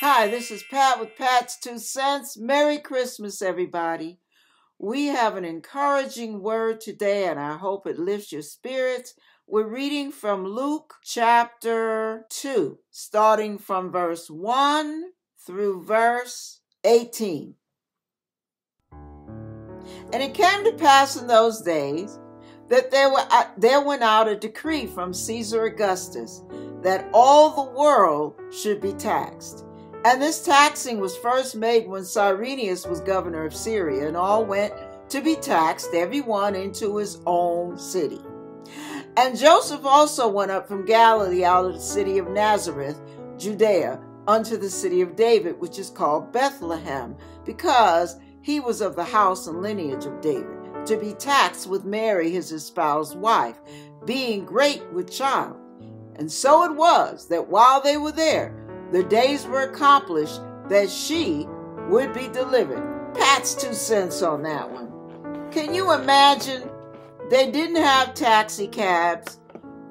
Hi, this is Pat with Pat's Two Cents. Merry Christmas, everybody. We have an encouraging word today, and I hope it lifts your spirits. We're reading from Luke chapter 2, starting from verse 1 through verse 18. And it came to pass in those days that there, were, uh, there went out a decree from Caesar Augustus that all the world should be taxed. And this taxing was first made when Cyrenius was governor of Syria, and all went to be taxed, every one into his own city. And Joseph also went up from Galilee out of the city of Nazareth, Judea, unto the city of David, which is called Bethlehem, because he was of the house and lineage of David, to be taxed with Mary, his espoused wife, being great with child. And so it was that while they were there, the days were accomplished that she would be delivered. Pat's two cents on that one. Can you imagine? They didn't have taxi cabs,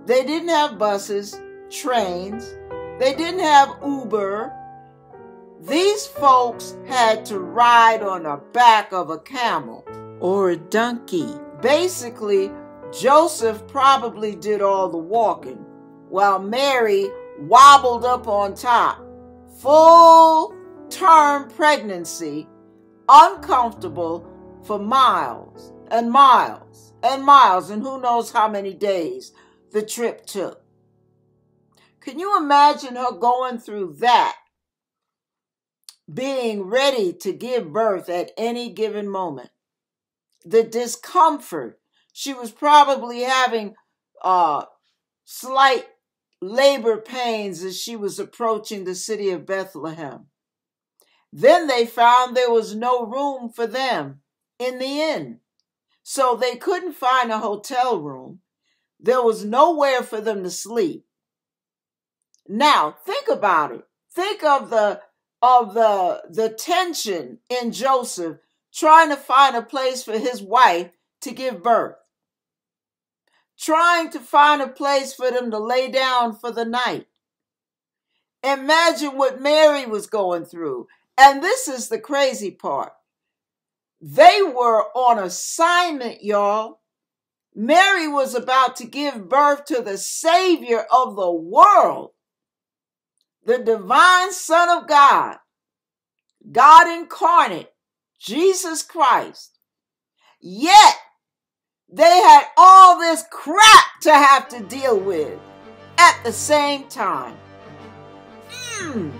they didn't have buses, trains, they didn't have Uber. These folks had to ride on the back of a camel or a donkey. Basically, Joseph probably did all the walking, while Mary wobbled up on top. Full term pregnancy, uncomfortable for miles and miles and miles, and who knows how many days the trip took. Can you imagine her going through that? Being ready to give birth at any given moment. The discomfort. She was probably having uh, slight labor pains as she was approaching the city of Bethlehem. Then they found there was no room for them in the inn. So they couldn't find a hotel room. There was nowhere for them to sleep. Now, think about it. Think of the of the the tension in Joseph trying to find a place for his wife to give birth trying to find a place for them to lay down for the night. Imagine what Mary was going through. And this is the crazy part. They were on assignment, y'all. Mary was about to give birth to the Savior of the world, the divine Son of God, God incarnate, Jesus Christ. Yet they had all this crap to have to deal with at the same time. Mm.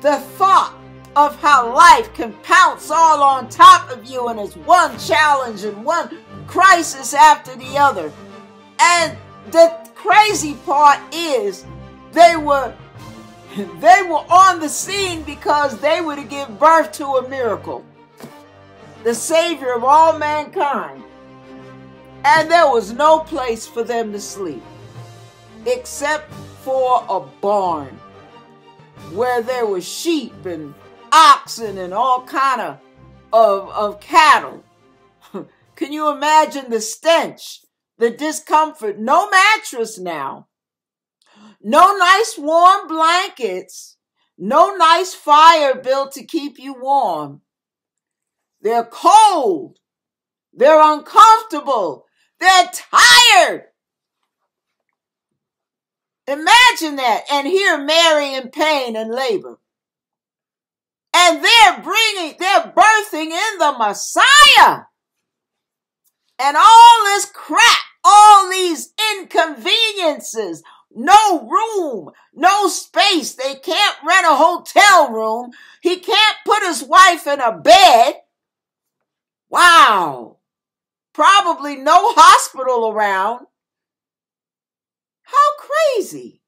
The thought of how life can pounce all on top of you and it's one challenge and one crisis after the other. And the crazy part is they were they were on the scene because they were to give birth to a miracle. The savior of all mankind. And there was no place for them to sleep except for a barn where there were sheep and oxen and all kind of, of, of cattle. Can you imagine the stench, the discomfort? No mattress now. No nice warm blankets. No nice fire built to keep you warm. They're cold. They're uncomfortable. They're tired. Imagine that. And here Mary in pain and labor. And they're bringing, they're birthing in the Messiah. And all this crap, all these inconveniences, no room, no space. They can't rent a hotel room. He can't put his wife in a bed. Wow probably no hospital around. How crazy.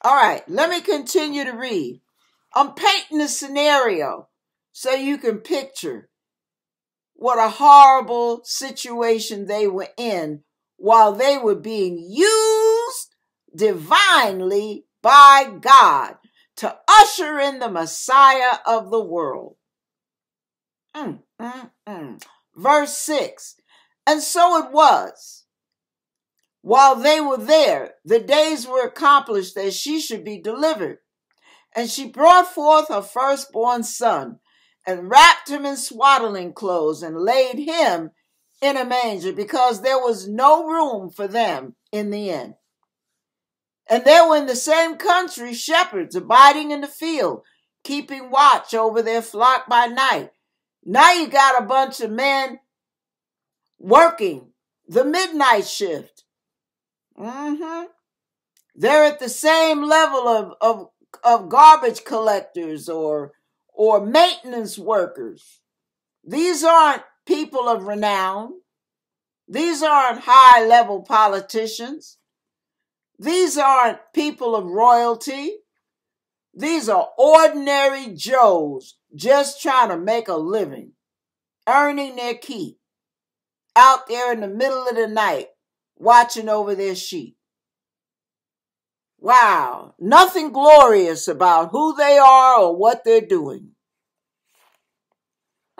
All right, let me continue to read. I'm painting a scenario so you can picture what a horrible situation they were in while they were being used divinely by God to usher in the Messiah of the world. Mm, mm, mm. Verse 6 And so it was. While they were there, the days were accomplished that she should be delivered. And she brought forth her firstborn son and wrapped him in swaddling clothes and laid him in a manger because there was no room for them in the inn. And there were in the same country shepherds abiding in the field, keeping watch over their flock by night. Now you got a bunch of men working the midnight shift. Mm-hmm. They're at the same level of, of, of garbage collectors or or maintenance workers. These aren't people of renown. These aren't high level politicians. These aren't people of royalty. These are ordinary Joes just trying to make a living, earning their keep, out there in the middle of the night, watching over their sheep. Wow, nothing glorious about who they are or what they're doing.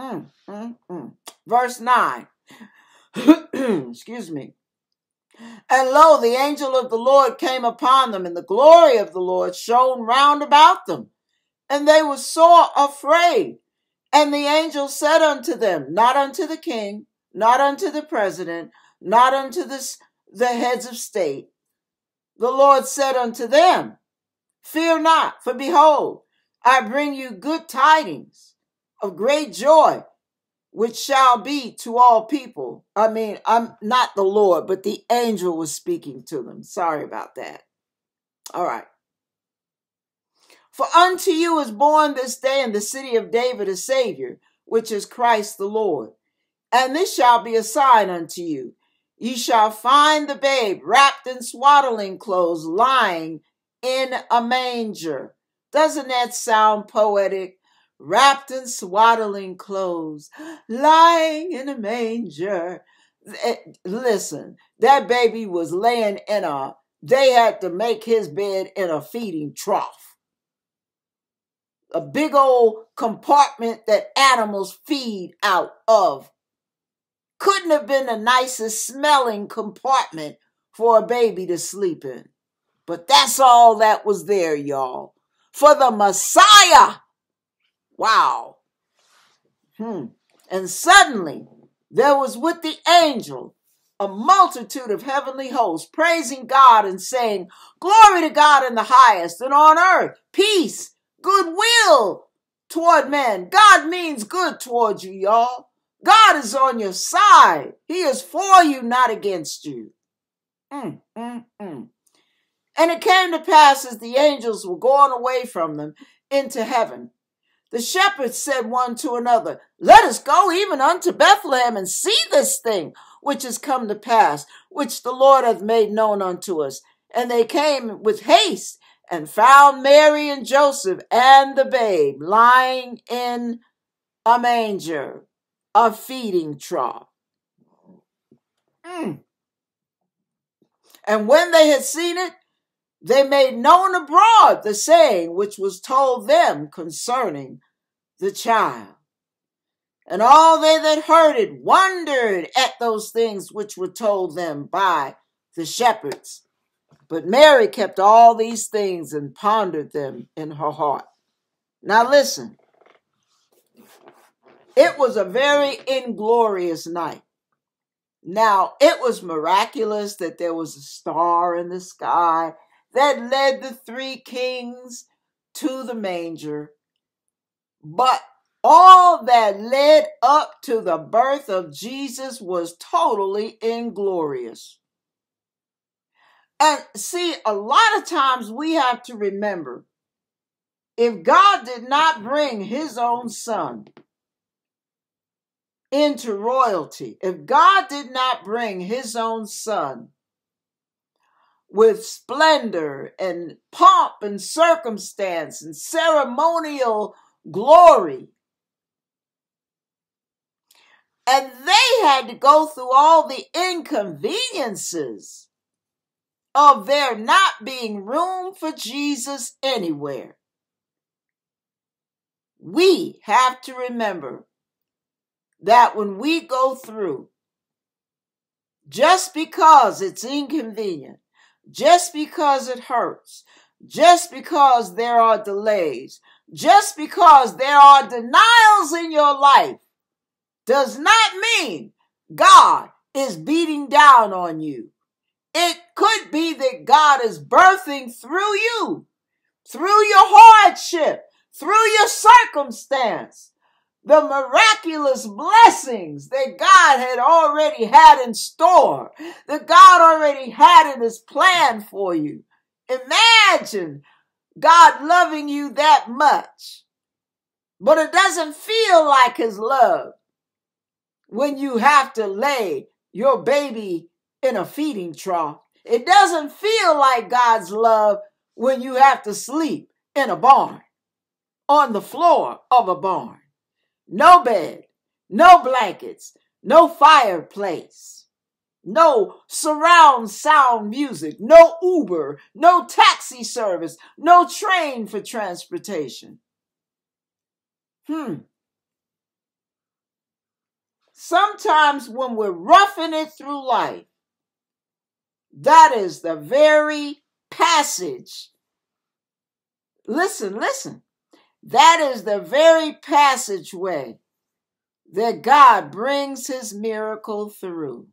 Mm, mm, mm. Verse 9. Excuse me. And lo, the angel of the Lord came upon them, and the glory of the Lord shone round about them. And they were sore afraid. And the angel said unto them, Not unto the king, not unto the president, not unto the, the heads of state. The Lord said unto them, Fear not, for behold, I bring you good tidings of great joy, which shall be to all people. I mean, I'm not the Lord, but the angel was speaking to them. Sorry about that. All right. For unto you is born this day in the city of David a Savior, which is Christ the Lord. And this shall be a sign unto you. Ye shall find the babe wrapped in swaddling clothes, lying in a manger. Doesn't that sound poetic? wrapped in swaddling clothes, lying in a manger. Eh, listen, that baby was laying in a, they had to make his bed in a feeding trough. A big old compartment that animals feed out of. Couldn't have been the nicest smelling compartment for a baby to sleep in. But that's all that was there, y'all. For the Messiah Wow. Hmm. And suddenly there was with the angel a multitude of heavenly hosts praising God and saying, Glory to God in the highest, and on earth, peace, goodwill toward men. God means good toward you, y'all. God is on your side. He is for you, not against you. Mm, mm, mm. And it came to pass as the angels were going away from them into heaven the shepherds said one to another, Let us go even unto Bethlehem and see this thing which is come to pass, which the Lord hath made known unto us. And they came with haste and found Mary and Joseph and the babe lying in a manger, a feeding trough. Mm. And when they had seen it, they made known abroad the saying which was told them concerning the child. And all they that heard it wondered at those things which were told them by the shepherds. But Mary kept all these things and pondered them in her heart. Now listen, it was a very inglorious night. Now, it was miraculous that there was a star in the sky that led the three kings to the manger. But all that led up to the birth of Jesus was totally inglorious. And see, a lot of times we have to remember if God did not bring his own son into royalty, if God did not bring his own son with splendor and pomp and circumstance and ceremonial glory. And they had to go through all the inconveniences of there not being room for Jesus anywhere. We have to remember that when we go through, just because it's inconvenient, just because it hurts, just because there are delays, just because there are denials in your life, does not mean God is beating down on you. It could be that God is birthing through you, through your hardship, through your circumstance, the miraculous blessings that God had already had in store, that God already had in his plan for you. Imagine God loving you that much, but it doesn't feel like his love when you have to lay your baby in a feeding trough. It doesn't feel like God's love when you have to sleep in a barn, on the floor of a barn. No bed, no blankets, no fireplace, no surround sound music, no Uber, no taxi service, no train for transportation. Hmm. Sometimes when we're roughing it through life, that is the very passage. Listen, listen. That is the very passageway that God brings his miracle through.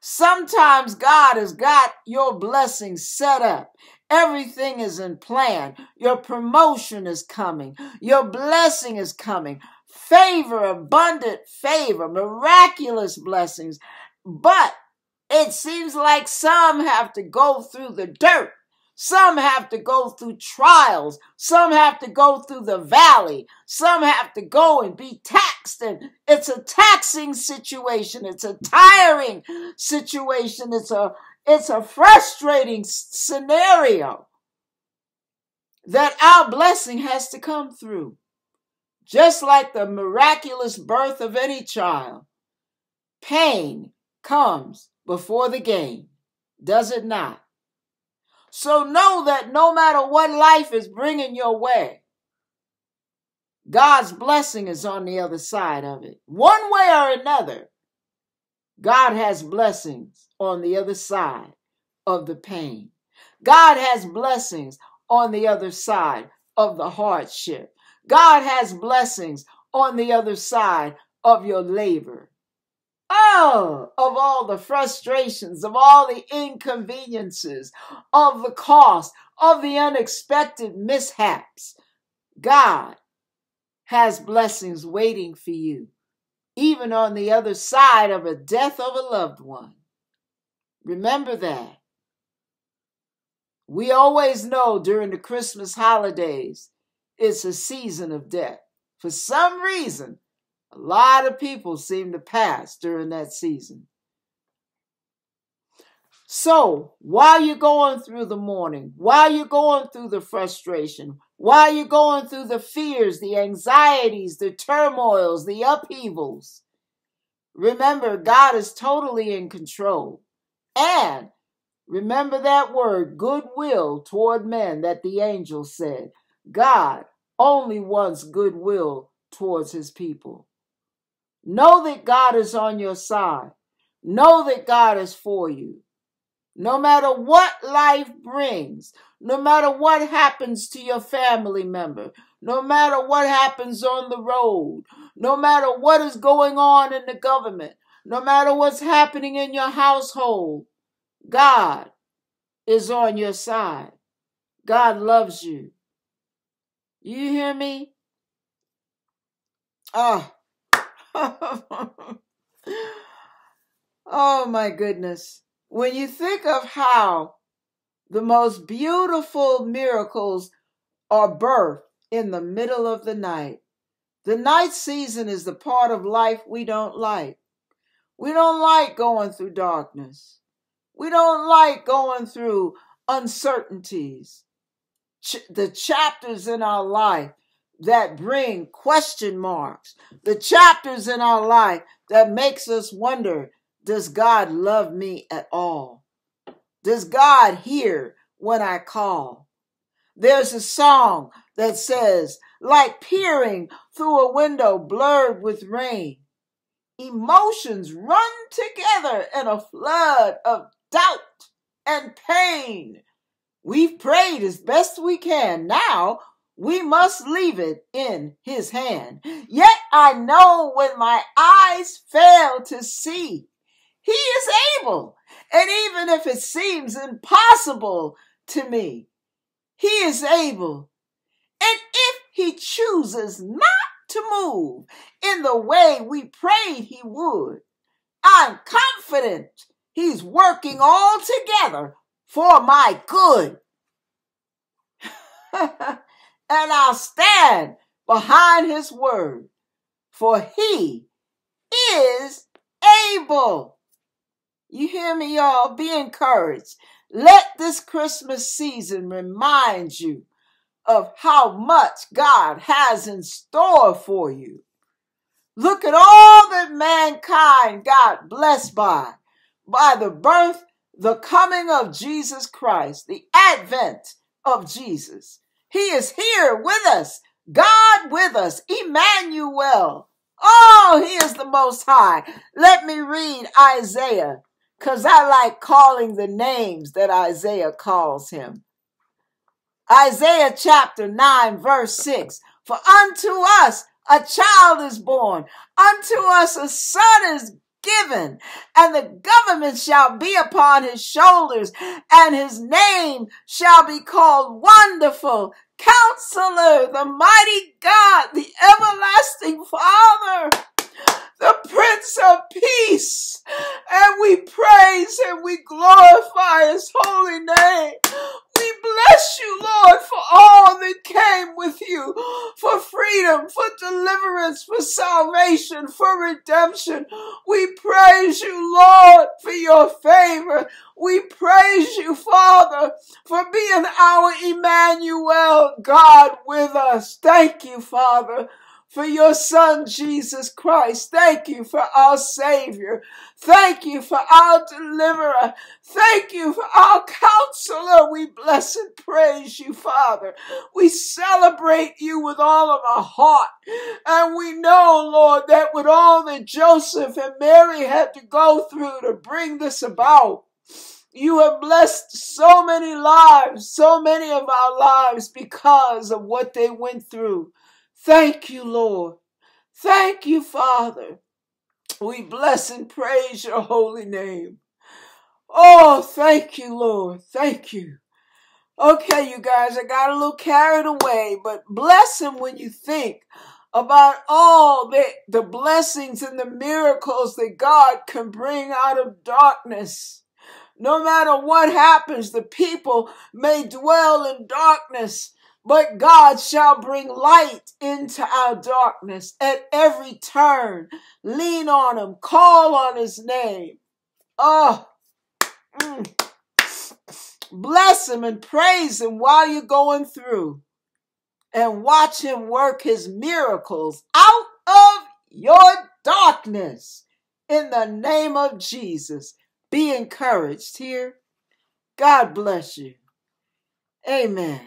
Sometimes God has got your blessing set up. Everything is in plan. Your promotion is coming. Your blessing is coming. Favor, abundant favor, miraculous blessings. But it seems like some have to go through the dirt. Some have to go through trials. Some have to go through the valley. Some have to go and be taxed. And it's a taxing situation. It's a tiring situation. It's a, it's a frustrating scenario that our blessing has to come through. Just like the miraculous birth of any child, pain comes before the game, does it not? So know that no matter what life is bringing your way, God's blessing is on the other side of it. One way or another, God has blessings on the other side of the pain. God has blessings on the other side of the hardship. God has blessings on the other side of your labor. Oh, of all the frustrations, of all the inconveniences, of the cost, of the unexpected mishaps, God has blessings waiting for you, even on the other side of a death of a loved one. Remember that. We always know during the Christmas holidays, it's a season of death. For some reason, a lot of people seem to pass during that season. So, while you're going through the mourning, while you're going through the frustration, while you're going through the fears, the anxieties, the turmoils, the upheavals, remember God is totally in control. And remember that word, goodwill toward men, that the angel said. God only wants goodwill towards his people. Know that God is on your side. Know that God is for you. No matter what life brings, no matter what happens to your family member, no matter what happens on the road, no matter what is going on in the government, no matter what's happening in your household, God is on your side. God loves you. You hear me? Ah. oh my goodness. When you think of how the most beautiful miracles are birthed in the middle of the night, the night season is the part of life we don't like. We don't like going through darkness. We don't like going through uncertainties. Ch- the chapters in our life that bring question marks, the chapters in our life that makes us wonder, does God love me at all? Does God hear when I call? There's a song that says, like peering through a window blurred with rain, emotions run together in a flood of doubt and pain. We've prayed as best we can. Now we must leave it in his hand. Yet I know when my eyes fail to see, he is able. And even if it seems impossible to me, he is able. And if he chooses not to move in the way we prayed he would, I'm confident he's working all together for my good. and I'll stand behind his word, for he is able. You hear me, y'all? Be encouraged. Let this Christmas season remind you of how much God has in store for you. Look at all that mankind got blessed by, by the birth, the coming of Jesus Christ, the advent of Jesus. He is here with us, God with us, Emmanuel. Oh, he is the most high. Let me read Isaiah because I like calling the names that Isaiah calls him. Isaiah chapter 9, verse 6 For unto us a child is born, unto us a son is given, and the government shall be upon his shoulders, and his name shall be called Wonderful, Counselor, the Mighty God, the Everlasting Father the Prince of Peace. And we praise and we glorify his holy name. We bless you, Lord, for all that came with you, for freedom, for deliverance, for salvation, for redemption. We praise you, Lord, for your favor. We praise you, Father, for being our Emmanuel, God with us. Thank you, Father for your son, Jesus Christ. Thank you for our Savior. Thank you for our deliverer. Thank you for our counselor. We bless and praise you, Father. We celebrate you with all of our heart. And we know, Lord, that with all that Joseph and Mary had to go through to bring this about, you have blessed so many lives, so many of our lives because of what they went through. Thank you, Lord. Thank you, Father. We bless and praise your holy name. Oh, thank you, Lord. Thank you. Okay, you guys, I got a little carried away, but bless him when you think about all the, the blessings and the miracles that God can bring out of darkness. No matter what happens, the people may dwell in darkness, but God shall bring light into our darkness at every turn. Lean on Him, call on His name. Oh, mm. bless Him and praise Him while you're going through. And watch Him work His miracles out of your darkness. In the name of Jesus, be encouraged here. God bless you. Amen.